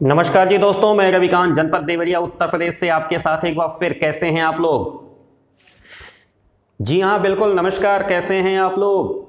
नमस्कार जी दोस्तों, मैं रविकांत, जनपद देवरिया, उत्तर प्रदेश से आपके साथ एक बार फिर कैसे हैं आप लोग? जी हाँ बिल्कुल नमस्कार, कैसे हैं आप लोग?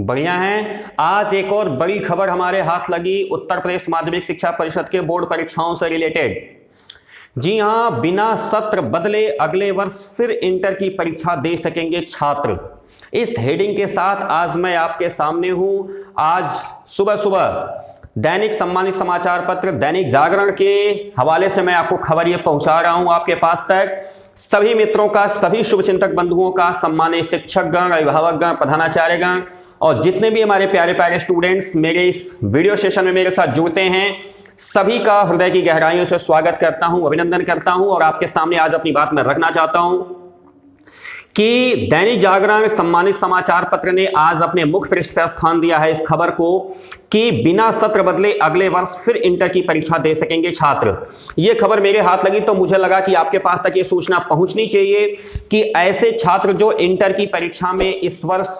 बढ़िया हैं। आज एक और बड़ी खबर हमारे हाथ लगी, उत्तर प्रदेश माध्यमिक शिक्षा परिषद के बोर्ड परीक्षाओं से रिलेटेड। जी हाँ बिना सत्र बदले अगले वर्ष फिर इंटर की परीक्षा दे सकेंगे छात्र। इस हेडिंग के साथ आज मैं आपके सामने हूँ। आज सुबह सुबह दैनिक सम्मानित समाचार पत्र, दैनिक जागरण के हवाले से मैं आपको खबर ये पहुँचा रहा हूँ आपके पास तक। सभी मित्रों का, सभी शुभचिंतक बंधुओं का, सम्मानित शिक्षकगण, अभिभावकगण, प्रधानाचार्यगण, और जितने भी हमारे प्यारे प्यारे स्टूडेंट्स मेरे इस वीडियो सेशन में मेरे साथ जुड़ते हैं, सभी का हृदय की गहराइयों से स्वागत करता हूँ, अभिनंदन करता हूँ और आपके सामने आज अपनी बात मैं रखना चाहता हूँ। कि दैनिक जागरण सम्मानित समाचार पत्र ने आज अपने मुख्य पृष्ठ पर स्थान दिया है इस खबर को कि बिना सत्र बदले अगले वर्ष फिर इंटर की परीक्षा दे सकेंगे छात्र। ये खबर मेरे हाथ लगी तो मुझे लगा कि आपके पास तक ये सूचना पहुंचनी चाहिए कि ऐसे छात्र जो इंटर की परीक्षा में इस वर्ष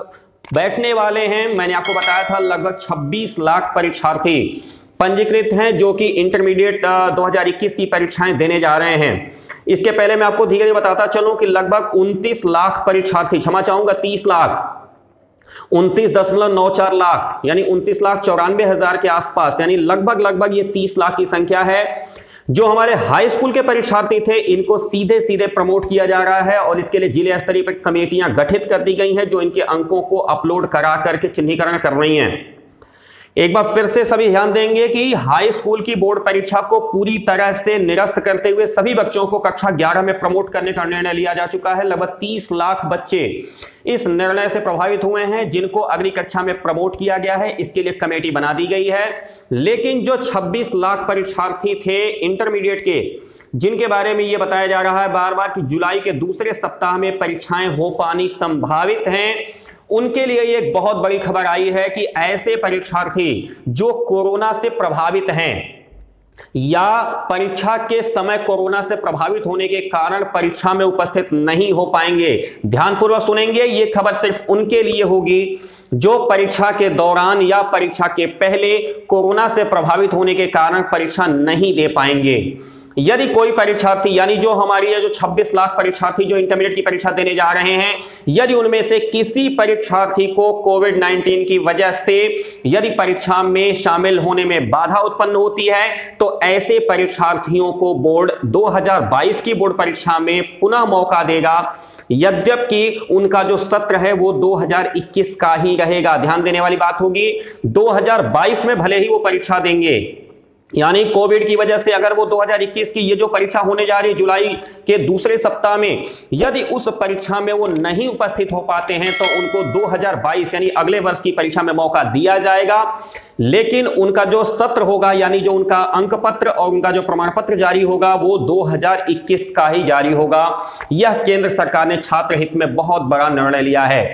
बैठने वाले हैं, मैंने आपको बताया था, लगभग 26 लाख परीक्षार्थी। पंजीकृत हैं, जो कि इंटरमीडिएट 2021 की परीक्षाएँ देने जा रहे हैं। इसके पहले मैं आपको धीरे धीरे बताता चलूँ कि लगभग 29 लाख परीक्षार्थी, क्षमा चाहूँगा 30 लाख, उनतीस दशमलव नौ चार लाख, यानी उनतीस लाख चौरानवे हज़ार के आसपास, यानी लगभग लगभग ये 30 लाख की संख्या है। जो हमारे हाई स्कूल के परीक्षार्थी थे, इनको सीधे सीधे प्रमोट किया जा रहा है और इसके लिए ज़िले स्तरीय पर कमेटियाँ गठित कर दी गई हैं, जो इनके अंकों को अपलोड करा करके चिन्हीकरण कर रही हैं। एक बार फिर से सभी ध्यान देंगे कि हाई स्कूल की बोर्ड परीक्षा को पूरी तरह से निरस्त करते हुए सभी बच्चों को कक्षा 11 में प्रमोट करने का निर्णय लिया जा चुका है। लगभग 30 लाख बच्चे इस निर्णय से प्रभावित हुए हैं, जिनको अगली कक्षा में प्रमोट किया गया है। इसके लिए कमेटी बना दी गई है। लेकिन जो 26 लाख परीक्षार्थी थे इंटरमीडिएट के, जिनके बारे में यह बताया जा रहा है बार बार कि जुलाई के दूसरे सप्ताह में परीक्षाएँ हो पानी संभावित हैं उनके लिए एक बहुत बड़ी खबर आई है कि ऐसे परीक्षार्थी जो कोरोना से प्रभावित हैं या परीक्षा के समय कोरोना से प्रभावित होने के कारण परीक्षा में उपस्थित नहीं हो पाएँगे, ध्यानपूर्वक सुनेंगे। ये खबर सिर्फ़ उनके लिए होगी जो परीक्षा के दौरान या परीक्षा के पहले कोरोना से प्रभावित होने के कारण परीक्षा नहीं दे पाएँगे। यदि कोई परीक्षार्थी, यानी जो हमारी है, जो 26 लाख परीक्षार्थी, जो इंटरमीडिएट की परीक्षा देने जा रहे हैं, यदि उनमें से किसी परीक्षार्थी को कोविड 19 की वजह से यदि परीक्षा में शामिल होने में बाधा उत्पन्न होती है तो ऐसे परीक्षार्थियों को बोर्ड 2022 की बोर्ड परीक्षा में पुनः मौका देगा। यद्यपि उनका जो सत्र है, वो 2021 का ही रहेगा। ध्यान देने वाली बात होगी 2022 में भले ही वो परीक्षा देंगे यानी कोविड की वजह से अगर वो 2021 की ये जो परीक्षा होने जा रही है जुलाई के दूसरे सप्ताह में, यदि उस परीक्षा में वो नहीं उपस्थित हो पाते हैं तो उनको 2022 यानी अगले वर्ष की परीक्षा में मौका दिया जाएगा। लेकिन उनका जो सत्र होगा, यानी जो उनका अंक पत्र और उनका जो प्रमाण पत्र जारी होगा, वो 2021 का ही जारी होगा। यह केंद्र सरकार ने छात्र हित में बहुत बड़ा निर्णय लिया है।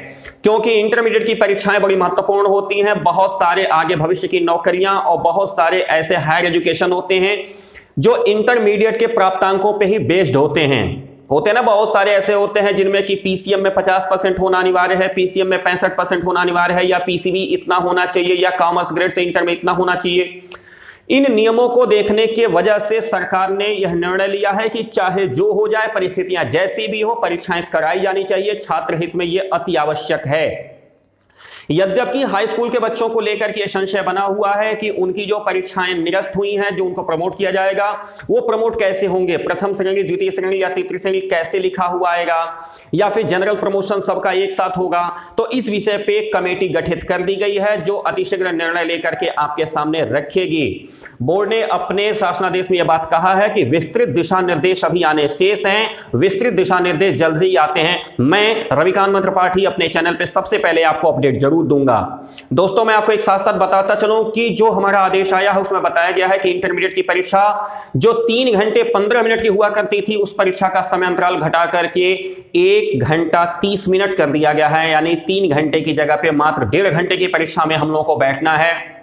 क्योंकि इंटरमीडिएट की परीक्षाएँ बड़ी महत्वपूर्ण होती हैं, बहुत सारे आगे भविष्य की नौकरियाँ और बहुत सारे ऐसे हायर एजुकेशन होते हैं, जो इंटरमीडिएट के प्राप्तांकों पे ही बेस्ड होते हैं। होते हैं ना, बहुत सारे ऐसे होते हैं जिनमें कि पीसीएम में 50 परसेंट होना अनिवार्य है पीसीएम में पैंसठ परसेंट होना अनिवार्य है, या पीसीबी इतना होना चाहिए, या कॉमर्स ग्रेड से इंटर में इतना होना चाहिए। इन नियमों को देखने के वजह से सरकार ने यह निर्णय लिया है कि चाहे जो हो जाए, परिस्थितियाँ जैसी भी हो, परीक्षाएँ कराई जानी चाहिए। छात्र हित में यह अति आवश्यक है। यद्यपि हाई स्कूल के बच्चों को लेकर के संशय बना हुआ है कि उनकी जो परीक्षाएँ निरस्त हुई हैं, जो उनको प्रमोट किया जाएगा, वो प्रमोट कैसे होंगे? प्रथम श्रेणी, द्वितीय श्रेणी या तृतीय श्रेणी कैसे लिखा हुआ आएगा? या फिर जनरल प्रमोशन सबका एक साथ होगा? तो इस विषय पे कमेटी गठित कर दी गई है, जो अतिशीघ्र निर्णय लेकर के आपके सामने रखेगी। बोर्ड ने अपने शासनादेश में यह बात कहा है कि विस्तृत दिशा निर्देश अभी आने शेष हैं। विस्तृत दिशा निर्देश जल्द ही आते हैं। मैं रविकांत मंत्र पाठी अपने चैनल पर सबसे पहले आपको अपडेट ज़रूर ज़रूर दूँगा। दोस्तों, मैं आपको एक साथ साथ बताता चलूँ कि जो हमारा आदेश आया है, उसमें बताया गया है कि इंटरमीडिएट की परीक्षा जो तीन घंटे पंद्रह मिनट की हुआ करती थी, उस परीक्षा का समय अंतराल घटा करके एक घंटा तीस मिनट कर दिया गया है। यानी तीन घंटे की जगह पे मात्र डेढ़ घंटे की परीक्षा में हम लोगों को बैठना है।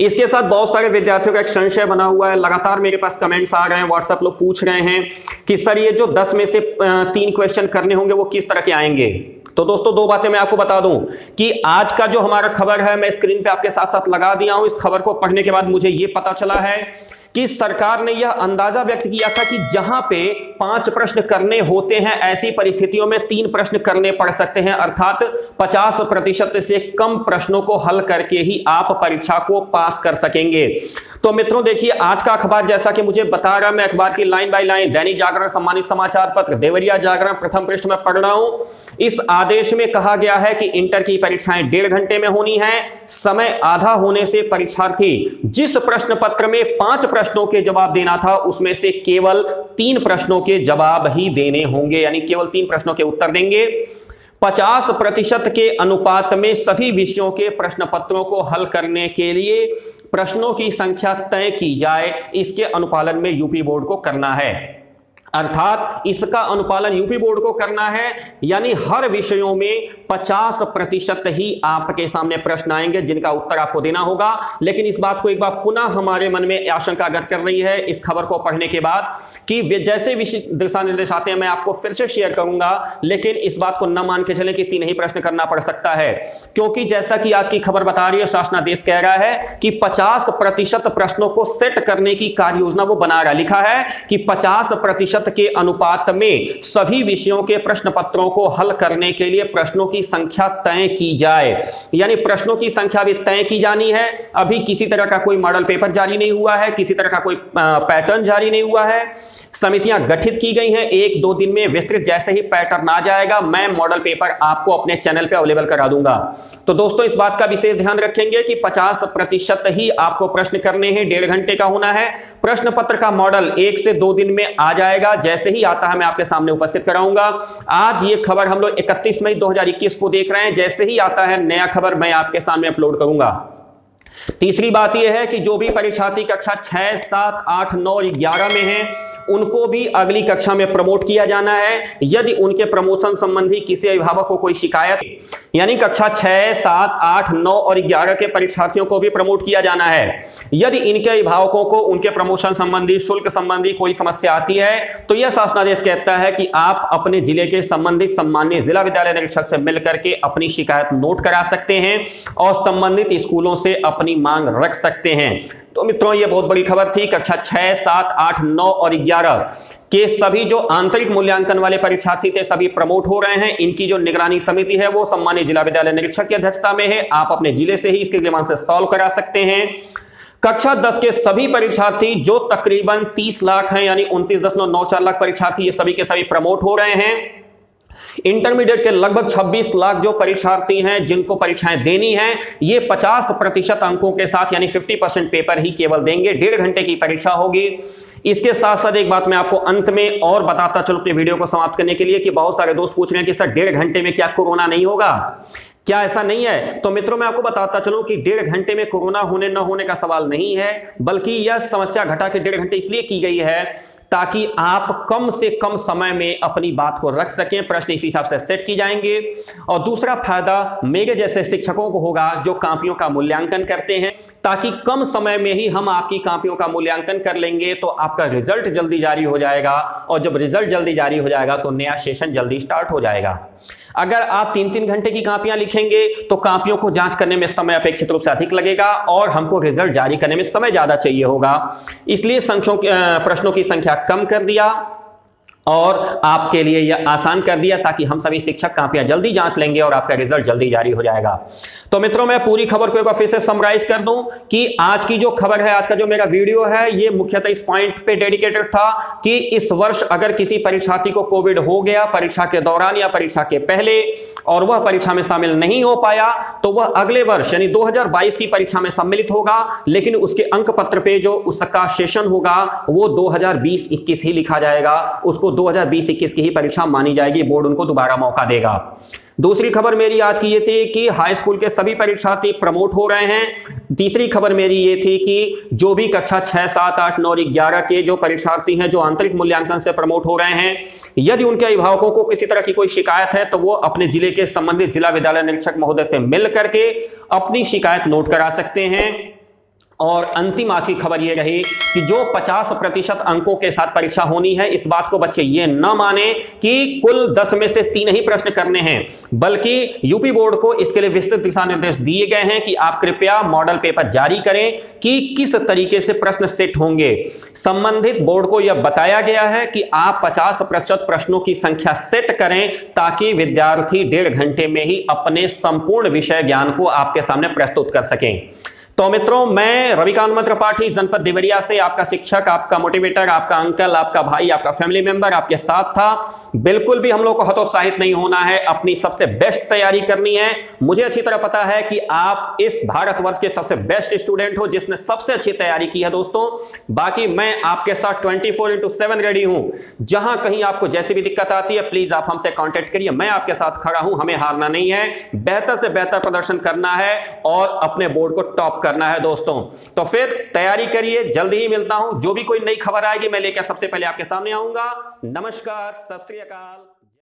इसके साथ बहुत सारे विद्यार्थियों का एक संशय बना हुआ है। लगातार मेरे पास कमेंट्स आ रहे हैं व्हाट्सएप लोग पूछ रहे हैं कि, सर, ये जो दस में से तीन क्वेश्चन करने होंगे, वो किस तरह के आएँगे? तो दोस्तों, दो बातें मैं आपको बता दूँ कि आज का जो हमारा खबर है, मैं स्क्रीन पे आपके साथ साथ लगा दिया हूँ। इस खबर को पढ़ने के बाद मुझे यह पता चला है कि सरकार ने यह अंदाज़ा व्यक्त किया था कि जहाँ पे पाँच प्रश्न करने होते हैं, ऐसी परिस्थितियों में तीन प्रश्न करने पड़ सकते हैं। अर्थात 50 प्रतिशत से कम प्रश्नों को हल करके ही आप परीक्षा को पास कर सकेंगे। तो मित्रों, देखिए, आज का अखबार जैसा कि मुझे बता रहा मैं अखबार की line by line, Dainik Jagran, सम्मानित समाचार पत्र, देवरिया जागरण, प्रथम पृष्ठ में पढ़ रहा हूँ। इस आदेश में कहा गया है कि इंटर की परीक्षाएँ डेढ़ घंटे में होनी है, समय आधा होने से परीक्षार्थी जिस प्रश्न पत्र में पाँच प्रश्नों के जवाब देना था, उसमें से केवल तीन प्रश्नों के जवाब ही देने होंगे, यानी केवल तीन प्रश्नों के उत्तर देंगे। 50 प्रतिशत के अनुपात में सभी विषयों के प्रश्न पत्रों को हल करने के लिए प्रश्नों की संख्या तय की जाए, इसके अनुपालन में यूपी बोर्ड को करना है। अर्थात इसका अनुपालन यूपी बोर्ड को करना है। यानी हर विषयों में 50 प्रतिशत ही आपके सामने प्रश्न आएँगे, जिनका उत्तर आपको देना होगा। लेकिन इस बात को एक बार पुनः हमारे मन में आशंका अगर कर रही है इस खबर को पढ़ने के बाद कि जैसे दिशा निर्देश आते हैं, मैं आपको फिर से शेयर करूँगा। लेकिन इस बात को न मान के चले कि तीन ही प्रश्न करना पड़ सकता है। क्योंकि जैसा कि आज की खबर बता रही है, शासनादेश कह रहा है कि पचास प्रतिशत प्रश्नों को सेट करने की कार्य योजना वो बना रहा लिखा है कि पचास प्रतिशत प्रतिशत के अनुपात में सभी विषयों के प्रश्न पत्रों को हल करने के लिए प्रश्नों की संख्या तय की जाए। यानी प्रश्नों की संख्या भी तय की जानी है। अभी किसी तरह का कोई मॉडल पेपर जारी नहीं हुआ है, किसी तरह का कोई पैटर्न जारी नहीं हुआ है। समितियाँ गठित की गई हैं। एक दो दिन में विस्तृत जैसे ही पैटर्न आ जाएगा, मैं मॉडल पेपर आपको अपने चैनल पे अवेलेबल करा दूँगा। तो दोस्तों, इस बात का विशेष ध्यान रखेंगे कि 50 प्रतिशत ही आपको प्रश्न करने हैं। डेढ़ घंटे का होना है। प्रश्न पत्र का मॉडल एक से दो दिन में आ जाएगा। जैसे ही आता है, मैं आपके सामने उपस्थित कराऊँगा। आज ये खबर हम लोग इकतीस मई दो हज़ार इक्कीस को देख रहे हैं। जैसे ही आता है, नया खबर मैं आपके सामने अपलोड करूँगा। तीसरी बात यह है कि जो भी परीक्षार्थी कक्षा छह, सात, आठ, नौ ग्यारह में है उनको भी अगली कक्षा में प्रमोट किया जाना है। यदि उनके प्रमोशन संबंधी किसी अभिभावक को कोई शिकायत, यानी कक्षा छह, सात, आठ, नौ और ग्यारह के परीक्षार्थियों को भी प्रमोट किया जाना है। यदि इनके अभिभावकों को उनके प्रमोशन संबंधी, शुल्क संबंधी कोई समस्या आती है तो यह शासनादेश कहता है कि आप अपने ज़िले के संबंधित सम्मान्य जिला विद्यालय निरीक्षक से मिलकर के अपनी शिकायत नोट करा सकते हैं और संबंधित स्कूलों से अपनी मांग रख सकते हैं। तो मित्रों, ये बहुत बड़ी खबर थी कक्षा छह, सात, आठ, नौ और ग्यारह के सभी जो आंतरिक मूल्यांकन वाले परीक्षार्थी थे, सभी प्रमोट हो रहे हैं। इनकी जो निगरानी समिति है, वो सम्मान्य जिला विद्यालय निरीक्षक की अध्यक्षता में है। आप अपने ज़िले से ही इसके से सॉल्व करा सकते हैं। कक्षा 10 के सभी परीक्षार्थी, जो तकरीबन 30 लाख हैं, यानी उनतीस लाख परीक्षार्थी, ये सभी के सभी प्रमोट हो रहे हैं। इंटरमीडिएट के लगभग 26 लाख जो परीक्षार्थी हैं, जिनको परीक्षाएँ देनी हैं, ये 50 प्रतिशत अंकों के साथ, यानी 50 परसेंट पेपर ही केवल देंगे। डेढ़ घंटे की परीक्षा होगी। इसके साथ साथ एक बात मैं आपको अंत में और बताता चलूँ अपने वीडियो को समाप्त करने के लिए कि बहुत सारे दोस्त पूछ रहे हैं कि, सर, डेढ़ घंटे में क्या कोरोना नहीं होगा? क्या ऐसा नहीं है? तो मित्रों, मैं आपको बताता चलूँ कि डेढ़ घंटे में कोरोना होने न होने का सवाल नहीं है, बल्कि यह समस्या घटा के डेढ़ घंटे इसलिए की गई है ताकि आप कम से कम समय में अपनी बात को रख सकें, प्रश्न इसी हिसाब से सेट की जाएँगे। और दूसरा फ़ायदा मेरे जैसे शिक्षकों को होगा जो कापियों का मूल्यांकन करते हैं। ताकि कम समय में ही हम आपकी कापियों का मूल्यांकन कर लेंगे तो आपका रिज़ल्ट जल्दी जारी हो जाएगा। और जब रिज़ल्ट जल्दी जारी हो जाएगा तो नया सेशन जल्दी स्टार्ट हो जाएगा। अगर आप तीन तीन घंटे की कापियाँ लिखेंगे तो कापियों को जाँच करने में समय अपेक्षित रूप से अधिक लगेगा और हमको रिज़ल्ट जारी करने में समय ज़्यादा चाहिए होगा। इसलिए संख्यों प्रश्नों की संख्या कम कर दिया। और आपके लिए यह आसान कर दिया ताकि हम सभी शिक्षक कापियाँ जल्दी जाँच लेंगे और आपका रिज़ल्ट जल्दी जारी हो जाएगा। तो मित्रों, मैं पूरी खबर को एक बार फिर से समराइज कर दूँ कि आज की जो खबर है, आज का जो मेरा वीडियो है, ये मुख्यतः इस पॉइंट पे डेडिकेटेड था कि इस वर्ष अगर किसी परीक्षार्थी को कोविड हो गया, परीक्षा के दौरान या परीक्षा के पहले और वह परीक्षा में शामिल नहीं हो पाया तो वह अगले वर्ष, यानी 2022 की परीक्षा में सम्मिलित होगा, लेकिन उसके अंक पत्र पे जो उसका सेशन होगा, वो 2020-21 ही लिखा जाएगा। उसको 2020-21 की ही परीक्षा मानी जाएगी, बोर्ड उनको दोबारा मौका देगा। दूसरी खबर मेरी आज की ये थी कि हाई स्कूल के सभी परीक्षार्थी प्रमोट हो रहे हैं। तीसरी खबर मेरी ये थी कि जो भी कक्षा छह, सात, आठ, नौ ग्यारह के जो परीक्षार्थी हैं, जो आंतरिक मूल्यांकन से प्रमोट हो रहे हैं, यदि उनके अभिभावकों को किसी तरह की कोई शिकायत है तो वो अपने ज़िले के संबंधित जिला विद्यालय निरीक्षक महोदय से मिल करके अपनी शिकायत नोट करा सकते हैं। और अंतिम की खबर यह रही कि जो 50 प्रतिशत अंकों के साथ परीक्षा होनी है, इस बात को बच्चे ये न माने कि कुल 10 में से तीन ही प्रश्न करने हैं। बल्कि यूपी बोर्ड को इसके लिए विस्तृत दिशा निर्देश दिए गए हैं कि आप कृपया मॉडल पेपर जारी करें कि किस तरीके से प्रश्न सेट होंगे। संबंधित बोर्ड को यह बताया गया है कि आप पचास प्रश्नों की संख्या सेट करें ताकि विद्यार्थी डेढ़ घंटे में ही अपने संपूर्ण विषय ज्ञान को आपके सामने प्रस्तुत कर सकें। तो मित्रों, मैं रविकांत मंत्र पाठी जनपद देवरिया से आपका शिक्षक, आपका मोटिवेटर आपका अंकल आपका भाई, आपका फैमिली मेंबर आपके साथ था। बिल्कुल भी हम लोग को हतोत्साहित नहीं होना है। अपनी सबसे बेस्ट तैयारी करनी है। मुझे अच्छी तरह पता है कि आप इस भारतवर्ष के सबसे बेस्ट स्टूडेंट हो, जिसने सबसे अच्छी तैयारी की है दोस्तों। बाकी मैं आपके साथ twenty four into seven ready हूँ। जहाँ कहीं आपको जैसी भी दिक्कत आती है प्लीज़ आप हमसे कॉन्टेक्ट करिए। मैं आपके साथ खड़ा हूँ। हमें हारना नहीं है। बेहतर से बेहतर प्रदर्शन करना है और अपने बोर्ड को टॉप करना है दोस्तों। तो फिर तैयारी करिए, जल्दी ही मिलता हूँ। जो भी कोई नई खबर आएगी, मैं लेकर सबसे पहले आपके सामने आऊँगा। नमस्कार, सत श्री अकाल।